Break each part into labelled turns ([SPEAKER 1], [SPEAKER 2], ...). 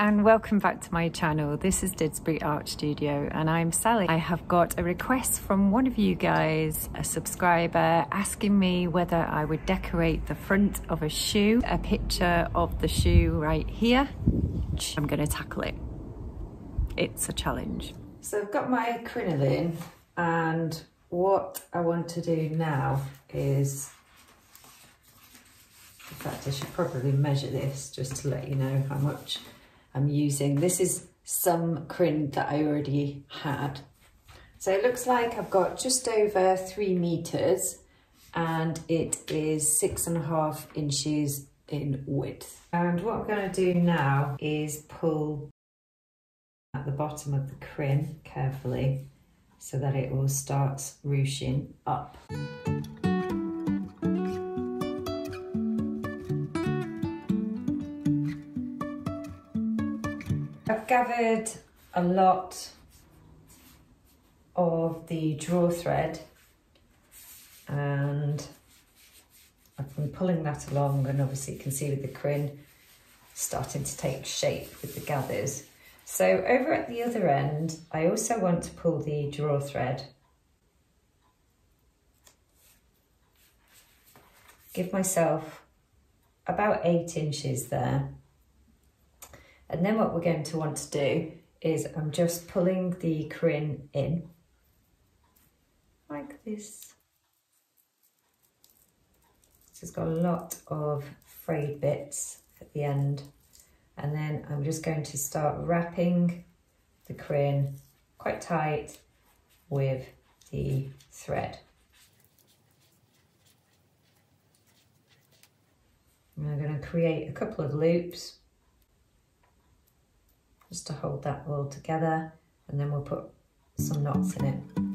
[SPEAKER 1] and welcome back to my channel. This is Didsbury Art Studio and I'm Sally. I have got a request from one of you guys, a subscriber, asking me whether I would decorate the front of a shoe, a picture of the shoe right here. I'm gonna tackle it. It's a challenge. So I've got my crinoline and what I want to do now is in fact, I should probably measure this just to let you know how much I'm using. This is some crin that I already had. So it looks like I've got just over three meters and it is six and a half inches in width. And what I'm going to do now is pull at the bottom of the crin carefully so that it all starts ruching up. Gathered a lot of the draw thread and I've been pulling that along and obviously you can see with the crin starting to take shape with the gathers. So over at the other end, I also want to pull the draw thread. Give myself about eight inches there. And then what we're going to want to do is I'm just pulling the crin in like this. So It's got a lot of frayed bits at the end. And then I'm just going to start wrapping the crin quite tight with the thread. I'm going to create a couple of loops just to hold that all together and then we'll put some knots in it.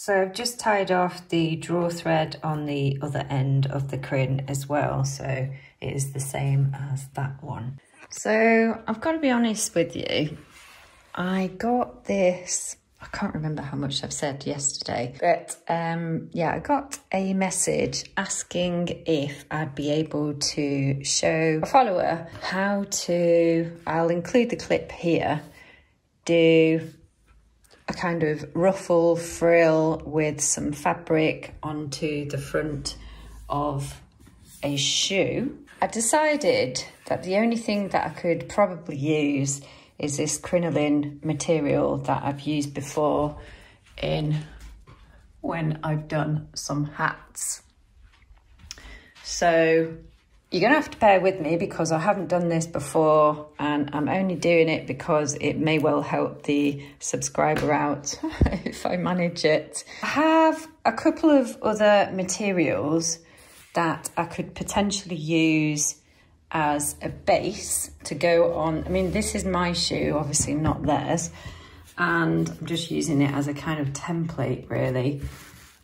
[SPEAKER 1] So I've just tied off the draw thread on the other end of the crin as well. So it is the same as that one. So I've got to be honest with you. I got this, I can't remember how much I've said yesterday, but um, yeah, I got a message asking if I'd be able to show a follower how to, I'll include the clip here, do a kind of ruffle frill with some fabric onto the front of a shoe. I decided that the only thing that I could probably use is this crinoline material that I've used before in when I've done some hats. So you're going to have to bear with me because I haven't done this before and I'm only doing it because it may well help the subscriber out if I manage it. I have a couple of other materials that I could potentially use as a base to go on. I mean, this is my shoe, obviously not theirs. And I'm just using it as a kind of template really.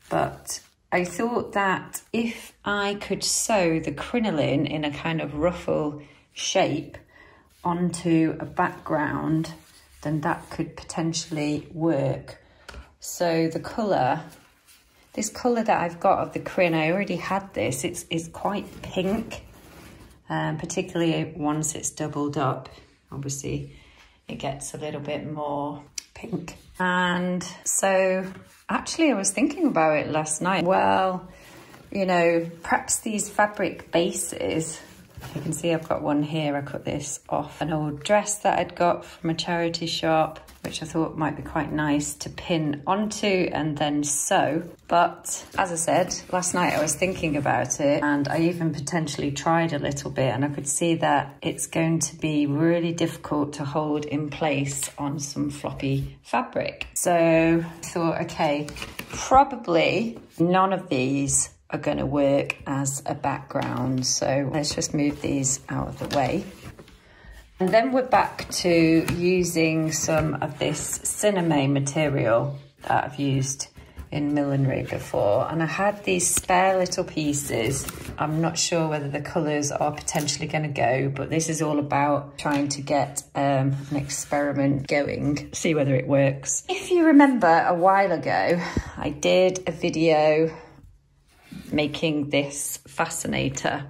[SPEAKER 1] But I thought that if I could sew the crinoline in a kind of ruffle shape onto a background, then that could potentially work. So the colour, this colour that I've got of the crin, I already had this, it's, it's quite pink, um, particularly once it's doubled up. Obviously, it gets a little bit more pink. And so actually I was thinking about it last night. Well, you know, perhaps these fabric bases, you can see I've got one here, I cut this off an old dress that I'd got from a charity shop which I thought might be quite nice to pin onto and then sew. But as I said, last night I was thinking about it and I even potentially tried a little bit and I could see that it's going to be really difficult to hold in place on some floppy fabric. So I thought, okay, probably none of these are going to work as a background. So let's just move these out of the way. And then we're back to using some of this sinamay material that I've used in millinery before and I had these spare little pieces. I'm not sure whether the colours are potentially going to go, but this is all about trying to get um, an experiment going, see whether it works. If you remember a while ago, I did a video making this fascinator.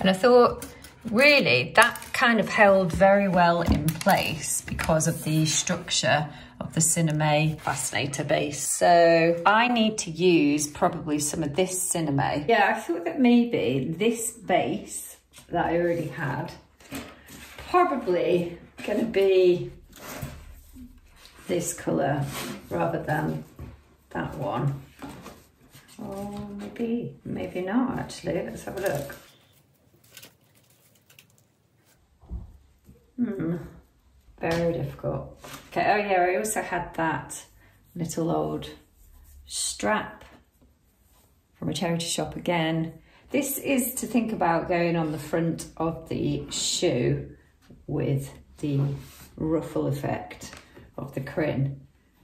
[SPEAKER 1] And I thought, really, that kind of held very well in place because of the structure of the sinamay Fascinator base. So I need to use probably some of this sinamay. Yeah, I thought that maybe this base that I already had, probably gonna be this colour rather than that one. Oh, maybe, maybe not actually. Let's have a look. Hmm, very difficult. Okay, oh yeah, I also had that little old strap from a charity shop again. This is to think about going on the front of the shoe with the ruffle effect of the crin.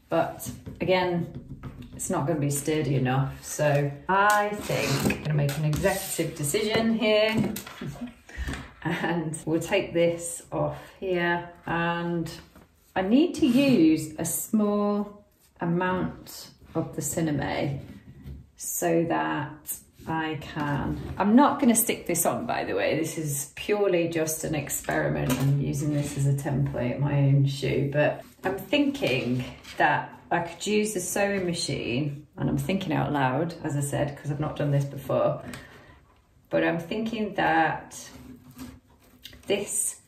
[SPEAKER 1] But again, it's not going to be sturdy enough. So I think I'm going to make an executive decision here. and we'll take this off here and I need to use a small amount of the sinamay so that I can. I'm not going to stick this on, by the way. This is purely just an experiment. I'm using this as a template, my own shoe. But I'm thinking that I could use the sewing machine, and I'm thinking out loud, as I said, because I've not done this before. But I'm thinking that this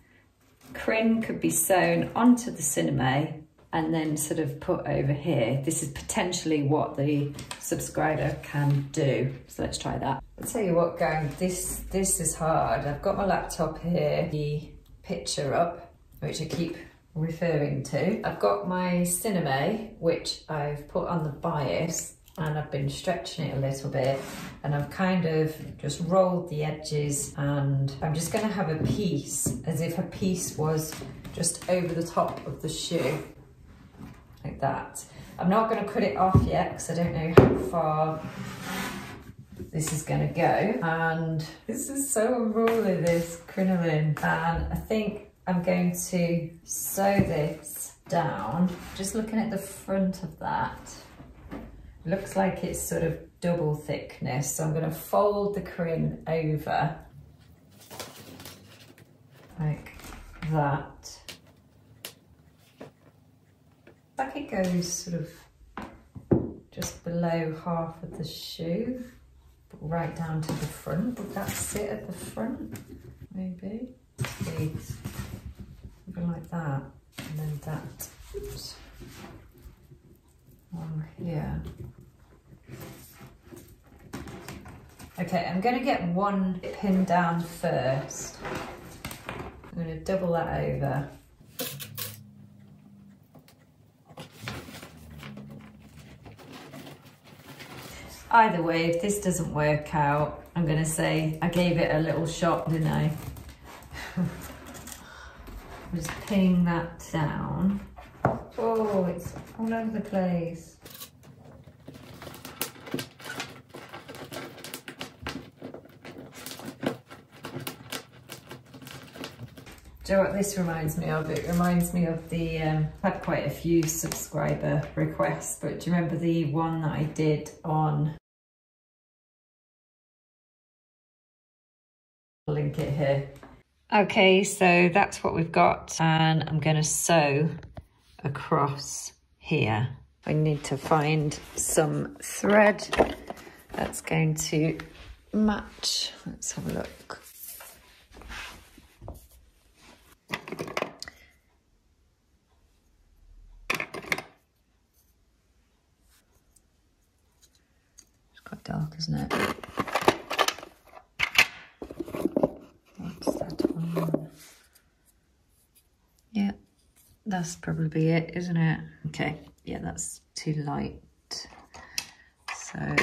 [SPEAKER 1] crin could be sewn onto the sinamay and then sort of put over here. This is potentially what the subscriber can do. So let's try that. I'll tell you what, gang, this, this is hard. I've got my laptop here, the picture up, which I keep referring to. I've got my sinamay, which I've put on the bias and I've been stretching it a little bit and I've kind of just rolled the edges and I'm just going to have a piece as if a piece was just over the top of the shoe like that. I'm not going to cut it off yet because I don't know how far this is going to go. And this is so unruly this crinoline. And I think I'm going to sew this down. Just looking at the front of that. Looks like it's sort of double thickness. So I'm going to fold the crin over like that it goes sort of just below half of the shoe, right down to the front. Would that sit at the front? Maybe. Something like that. And then that oops, here. Okay, I'm going to get one pin down first. I'm going to double that over. Either way, if this doesn't work out, I'm going to say I gave it a little shot, didn't I? I'm just pinning that down. Oh, it's all over the place. Do you know what this reminds me of? It reminds me of the, um, I've had quite a few subscriber requests, but do you remember the one that I did on, link it here. Okay, so that's what we've got and I'm gonna sew across here. I need to find some thread that's going to match. Let's have a look. dark, isn't it? What's that one? Yeah, that's probably it, isn't it? Okay, yeah, that's too light. So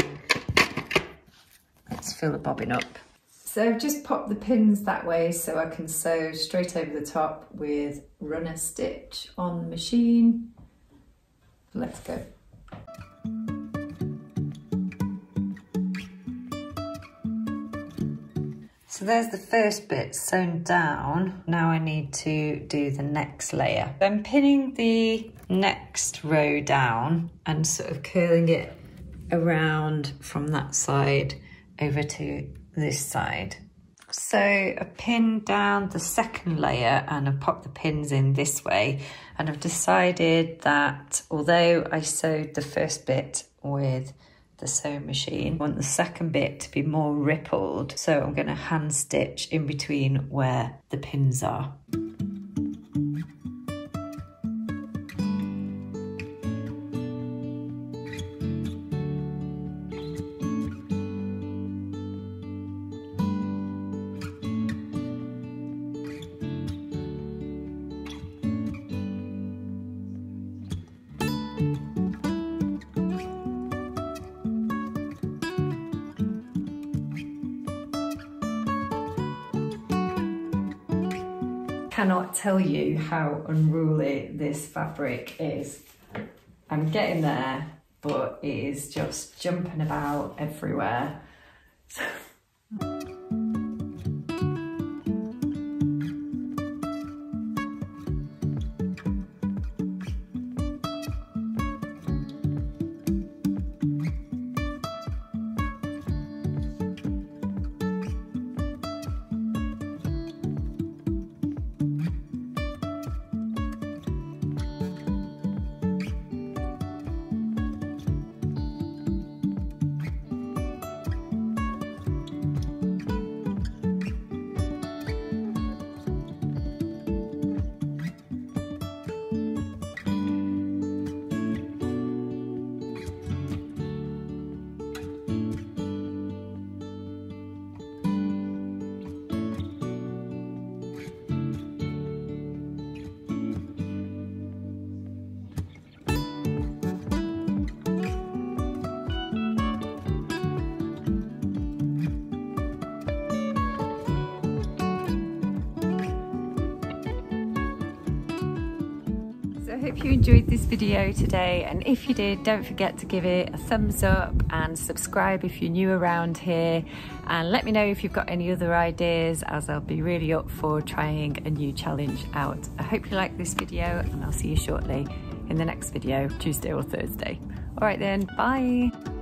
[SPEAKER 1] let's fill the bobbin up. So I've just pop the pins that way so I can sew straight over the top with runner stitch on the machine. Let's go. So there's the first bit sewn down. Now I need to do the next layer. I'm pinning the next row down and sort of curling it around from that side over to this side. So I pinned down the second layer and I've popped the pins in this way and I've decided that although I sewed the first bit with the sewing machine. I want the second bit to be more rippled. So I'm going to hand stitch in between where the pins are. Cannot tell you how unruly this fabric is. I'm getting there, but it is just jumping about everywhere. Hope you enjoyed this video today and if you did don't forget to give it a thumbs up and subscribe if you're new around here and let me know if you've got any other ideas as I'll be really up for trying a new challenge out. I hope you like this video and I'll see you shortly in the next video Tuesday or Thursday. Alright then bye!